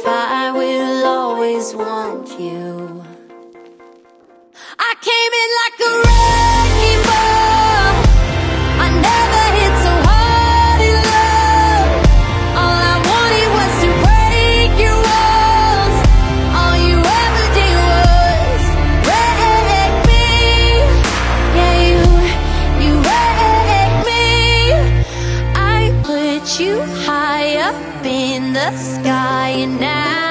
if I will always want you. you high up in the sky. And now